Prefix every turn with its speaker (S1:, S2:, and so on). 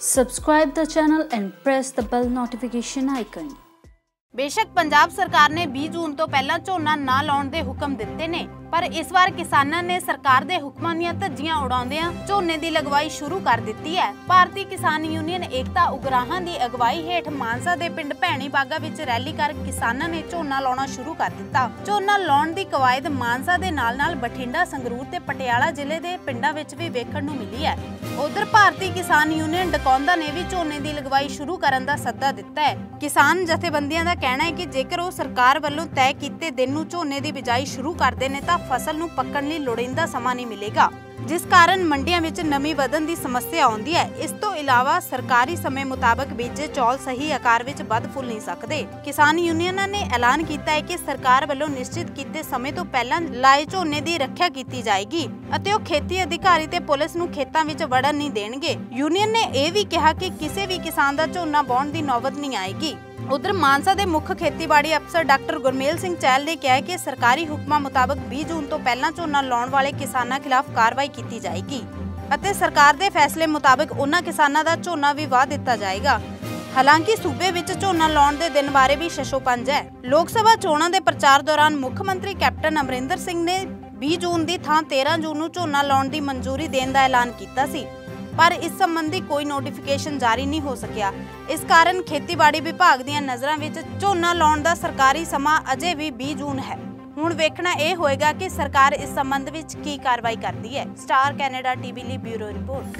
S1: Subscribe the channel and press the bell notification icon.
S2: ਬੇਸ਼ੱਕ ਪੰਜਾਬ ਸਰਕਾਰ ਨੇ 20 ਜੂਨ ਤੋਂ ਪਹਿਲਾਂ ਝੋਨਾ ਨਾ ਲਾਉਣ ਦੇ ਹੁਕਮ ਦਿੱਤੇ ਨੇ ਪਰ ਇਸ ਵਾਰ ਕਿਸਾਨਾਂ ਨੇ ਸਰਕਾਰ ਦੇ ਹੁਕਮਾਂ ਦੀਆਂ ਧੱਜੀਆਂ ਉਡਾਉਂਦਿਆਂ ਝੋਨੇ ਦੀ ਲਗਵਾਈ ਸ਼ੁਰੂ ਕਰ ਦਿੱਤੀ ਹੈ ਭਾਰਤੀ ਕਿਸਾਨ ਯੂਨੀਅਨ ਏਕਤਾ ਉਗਰਾਹਾਂ ਦੀ ਅਗਵਾਈ ਹੇਠ ਮਾਨਸਾ ਦੇ ਪਿੰਡ ਭੈਣੀ ਬਾਗਾ ਵਿੱਚ ਰੈਲੀ ਕਰ ਕਿਸਾਨਾਂ ਨੇ ਝੋਨਾ ਲਾਉਣਾ ਸ਼ੁਰੂ ਕਰ ਦਿੱਤਾ ਝੋਨਾ ਲਾਉਣ ਦੀ ਕਵਾਇਦ ਮਾਨਸਾ ਦੇ ਨਾਲ-ਨਾਲ ਬਠਿੰਡਾ ਸੰਗਰੂਰ ਤੇ ਪਟਿਆਲਾ ਜ਼ਿਲ੍ਹੇ ਦੇ ਪਿੰਡਾਂ ਵਿੱਚ ਵੀ ਵੇਖਣ ਨੂੰ ਮਿਲੀ ਹੈ ਉਧਰ ਭਾਰਤੀ ਕਿਸਾਨ ਯੂਨੀਅਨ ਡਕੌਂਦਾ ਨੇ ਵੀ ਝੋਨੇ ਦੀ ਲਗਵਾਈ ਸ਼ੁਰੂ ਕਰਨ ਦਾ ਸੱਦਾ ਦਿੱਤਾ ਹੈ। ਕਿਸਾਨ ਜਥੇਬੰਦੀਆਂ ਦਾ ਕਹਿਣਾ ਹੈ ਕਿ ਜੇਕਰ ਉਹ ਸਰਕਾਰ ਵੱਲੋਂ ਤੈਅ ਕੀਤੇ ਦਿਨ ਨੂੰ ਝੋਨੇ ਦੀ ਬਿਜਾਈ ਸ਼ੁਰੂ ਕਰਦੇ ਨੇ ਤਾਂ ਫਸਲ ਨੂੰ ਪੱਕਣ ਲਈ ਲੋੜੀਂਦਾ ਸਮਾਂ ਨਹੀਂ ਮਿਲੇਗਾ। ਜਿਸ ਕਾਰਨ ਮੰਡੀਆਂ ਵਿੱਚ ਨਮੀ ਵਧਣ ਦੀ ਸਮੱਸਿਆ ਆਉਂਦੀ ਹੈ, ਇਸ ਤੋਂ ਇਲਾਵਾ ਸਰਕਾਰੀ ਸਮੇਂ ਮੁਤਾਬਕ ਬੀਜੇ ਚੌਲ ਸਹੀ ਆਕਾਰ ਵਿੱਚ ਵੱਧ ਫੁੱਲ ਨਹੀਂ ਸਕਦੇ। ਕਿਸਾਨ ਯੂਨੀਅਨਾਂ ਨੇ ਐਲਾਨ ਕੀਤਾ ਹੈ ਕਿ ਸਰਕਾਰ ਵੱਲੋਂ ਨਿਸ਼ਚਿਤ ਕੀਤੇ ਸਮੇਂ ਤੋਂ ਪਹਿਲਾਂ ਲਾਏ ਝੋਨੇ ਦੀ ਰੱਖਿਆ ਕੀਤੀ ਜਾਏਗੀ ਅਤੇ ਉਹ ਖੇਤੀ ਅਧਿਕਾਰੀ ਤੇ ਪੁਲਿਸ ਨੂੰ ਖੇਤਾਂ ਵਿੱਚ ਵੜਨ ਨਹੀਂ ਦੇਣਗੇ। ਯੂਨੀਅਨ ਨੇ ਇਹ ਵੀ ਕਿਹਾ ਕਿ ਕਿਸੇ ਵੀ ਕਿਸਾਨ ਦਾ ਝੋਨਾ ਵਾਹੁਣ ਦੀ ਨੌਬਤ ਨਹੀਂ ਆਏਗੀ। ਉਧਰ ਮਾਨਸਾ ਦੇ ਮੁੱਖ ਖੇਤੀਬਾੜੀ ਅਫਸਰ ਡਾਕਟਰ ਗੁਰਮੇਲ ਸਿੰਘ ਚਹਿਲ ਨੇ ਕਿਹਾ ਕਿ ਸਰਕਾਰੀ ਹੁਕਮਾਂ ਮੁਤਾਬਕ 20 ਜੂਨ ਤੋਂ ਪਹਿਲਾਂ ਝੋਨਾ ਲਾਉਣ ਵਾਲੇ ਕਿਸਾਨਾਂ ਖਿਲਾਫ ਕਾਰਵਾਈ ਕੀਤੀ ਜਾਏਗੀ ਅਤੇ ਸਰਕਾਰ ਦੇ ਫੈਸਲੇ ਮੁਤਾਬਕ ਉਹਨਾਂ ਕਿਸਾਨਾਂ ਦਾ ਝੋਨਾ ਵੀ ਵਾਹ ਦਿੱਤਾ ਜਾਏਗਾ। ਹਾਲਾਂਕਿ ਸੂਬੇ ਵਿੱਚ ਝੋਨਾ ਲਾਉਣ ਦੇ ਦਿਨ ਬਾਰੇ ਵੀ ਸ਼ਸ਼ੋਪੰਜ ਹੈ। ਲੋਕ ਸਭਾ ਚੋਣਾਂ ਦੇ ਪ੍ਰਚਾਰ ਦੌਰਾਨ ਮੁੱਖ ਮੰਤਰੀ ਕੈਪਟਨ ਅਮਰਿੰਦਰ ਸਿੰਘ ਨੇ 20 ਜੂਨ ਦੀ ਥਾਂ 13 ਜੂਨ ਨੂੰ ਝੋਨਾ ਲਾਉਣ ਦੀ ਮਨਜ਼ੂਰੀ ਦੇਣ ਦਾ ਐਲਾਨ ਕੀਤਾ ਸੀ। ਪਰ ਇਸ ਸੰਬੰਧੀ ਕੋਈ ਨੋਟੀਫਿਕੇਸ਼ਨ ਜਾਰੀ ਨਹੀਂ ਹੋ ਸਕਿਆ। ਇਸ ਕਾਰਨ ਖੇਤੀਬਾੜੀ ਵਿਭਾਗ ਦੀਆਂ ਨਜ਼ਰਾਂ ਵਿੱਚ ਝੋਨਾ ਲਾਉਣ ਦਾ ਸਰਕਾਰੀ ਸਮਾਂ ਅਜੇ ਵੀ 20 ਜੂਨ ਹੈ। ਹੁਣ ਵੇਖਣਾ ਇਹ ਹੋਏਗਾ ਕਿ ਸਰਕਾਰ ਇਸ ਸੰਬੰਧ ਵਿੱਚ ਕੀ ਕਾਰਵਾਈ ਕਰਦੀ ਹੈ। ਸਟਾਰ ਕੈਨੇਡਾ ਟੀਵੀ ਲਈ ਬਿਊਰੋ ਰਿਪੋਰਟ।